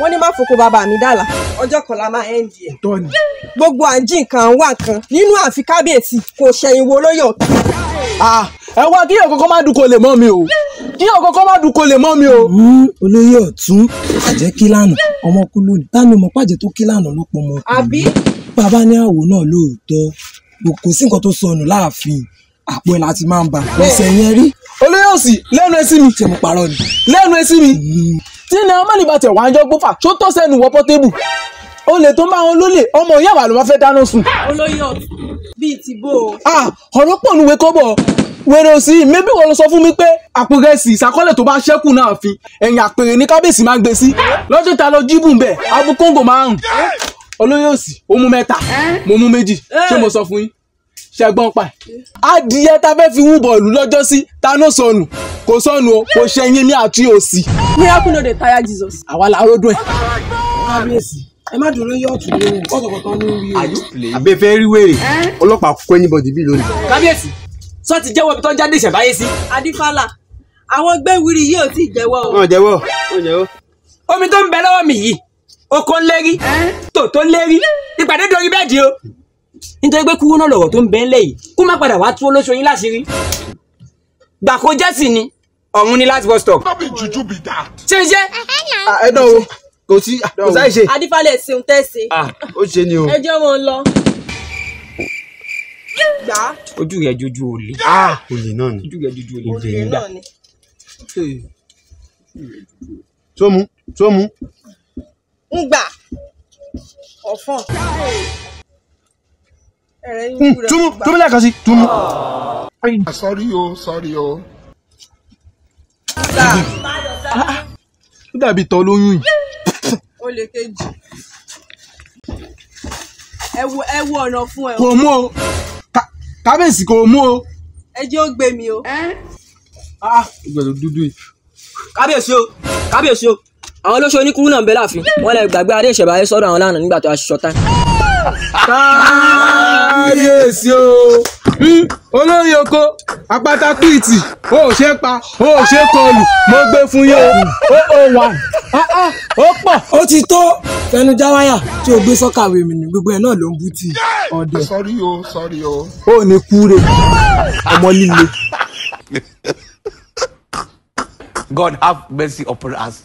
wọ́n ní má foko bàbá mi dàlà. Ọjọ́ kan la máa ẹ́ǹdì ẹ̀. tọ́ni. gbogbo àǹjí nǹkan wà kan nínú àfi kábíyèsí kò ṣẹ̀yìn wo lóyè ọ̀tún. Ah, ẹ wá kí ọ̀kọ̀ọ̀kan má dùn kó lè mọ́ mi o. Kí ọ̀kọ̀ọ̀kan má dùn kó lè mọ́ mi o. olóyè ọ̀tún àjẹ́ kílànà ọmọ kú lónìí. Táni ọmọ pàjẹ́ tó kílànà ló pọ̀ mọ́? Àbí? Bàbá ní àwò náà lóòótọ́. Kò sí nǹkan tó sọnù láàfin. Àpò ẹ̀ láti máa ń bà. Ọ̀sẹ̀ yẹn rí. Olóyè òsì lẹ́nu ẹ sí mi. Ṣé mo parọ́ ni. lẹ́nu ẹ sí mi tí ní ọmọ nìbà tẹ̀ wá ń jọ gbófà tó tọ́ sẹ́nu wọ pọ́tébù o lè tó ń bá wọn lólè ọmọ ìyá àbá ló wá fẹ́ dáná sùn. olóyè ọ̀tún bíi ti bó o. Ọ̀rọ̀ pọ̀ nuwe kọ́bọ̀ wèrè òsì mébí wọn lọ sọ fún mi pé àpò ìsàkọ́lẹ̀ tó bá ṣẹ́kù náà fi ẹ̀yìn àpèrè ní kábíyèsí máa ń gbé sí. Lọ́jọ́ ta lọ jíbù ń bẹ̀ abú kóńgò márùn olóyè òsì ó mú mẹ́ta mo mú méjì. Ṣé mo sọ fún yín ṣẹgbọ́n pa ẹ̀. adìyẹ ta fẹ́ fi wú bọ̀ọ̀lù lọ́jọ́ sí ta ló sọnù kò sọnù o kò ṣẹyìn mi àti òsì miracle no dey tire jesus. àwa la ródùn ẹ̀. kábíyèsí ẹ má dúró lóyè ọ̀tún lóhùn kọ́kọ̀ọ̀kan ló ń rí o. abẹ́fẹ́ rí wèrè ọlọ́pàá kó anybody bí lónìí. kábíyèsí sọ ti jẹ́wọ́ ibi tó ń jáde ìṣẹ̀báyé sí. adífálà àwọn gbẹ̀wìrì yìí ò tí ì jẹ́wọ́ o. wọ́n jẹ́wọ́ wọ́n jẹ́wọ́. omi tó ń bẹ lọ́wọ́ mi yìí oko ń lérí tòótọ́ ń lérí ìpàdé dorí bẹ́ẹ̀dì o nítorí pé kúrú náà lọ̀rọ̀ tó ń bẹ ńlẹ̀ yìí kó má padà wá tú olóṣù yín láṣìírí gbà kó jẹ́sì ni ọ̀run ni last bus stop. ṣe ṣe ẹ dán o kò sí kò sáì ṣe. adífálà ẹ̀ ṣeun tẹ́ ṣe. ó ṣe ni o. ẹ jẹ́ wọn lọ. gbà ojú rẹ̀ jojú olè olè náà ni. ojú rẹ̀ jojú olè olè náà ni. sómú sómú. ń gbà ọ̀fọ̀n. Túmú gbà. túmú lẹ́ẹ̀kan sí túmú. Sorry o, sorry o. ó dàbí tọ́ lóyún yìí. ó lè kejì. ẹ wo ẹ wo ọ̀nà fún ẹ kò mú o Ká- kábíyèsí kò mú o. ẹ jẹ́ ó gbé mi o. Ah, ìgbẹ̀rù dúdú yìí. kábíyèsí o kábíyèsí o àwọn olóṣù oníkúrú náà ń bẹ láàfin wọn lè gbàgbé adé ìṣẹ̀báyé sọ́dọ̀ àwọn lánàá nígbà tó a ṣiṣọ́ tán. Kábíyèsí o Hmm, olórí oko apáta pìtì o ò ṣe pa o ò ṣe kọlù mo gbé fún yín o o ò wà Ah, ah, ó pọ̀ ó ti tó fẹnu jáwáyà tí o gbé sọ́kàwé mi ní gbogbo ẹ̀ náà ló ń bú tì. ọ̀dẹ̀ Sorry o, sorry o. ó ní kúre ọmọ líle. God have mercy upon us.